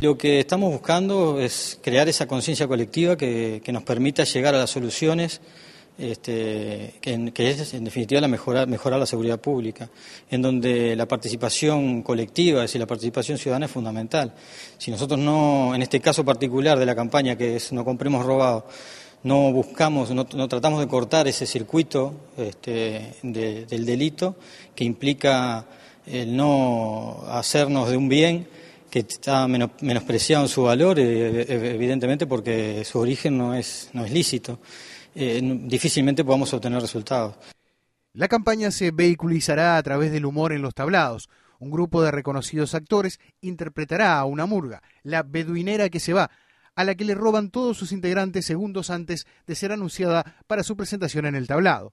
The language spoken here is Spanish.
Lo que estamos buscando es crear esa conciencia colectiva que, nos permita llegar a las soluciones este, que, es en definitiva la mejorar, mejorar la seguridad pública, en donde la participación colectiva, es decir, la participación ciudadana es fundamental. Si nosotros no, en este caso particular de la campaña que es No compremos robado, no buscamos, no, tratamos de cortar ese circuito este, del delito que implica el no hacernos de un bien que está menospreciado en su valor, eh, eh, evidentemente porque su origen no es, no es lícito. Eh, difícilmente podamos obtener resultados. La campaña se vehiculizará a través del humor en los tablados. Un grupo de reconocidos actores interpretará a una murga, la beduinera que se va, a la que le roban todos sus integrantes segundos antes de ser anunciada para su presentación en el tablado.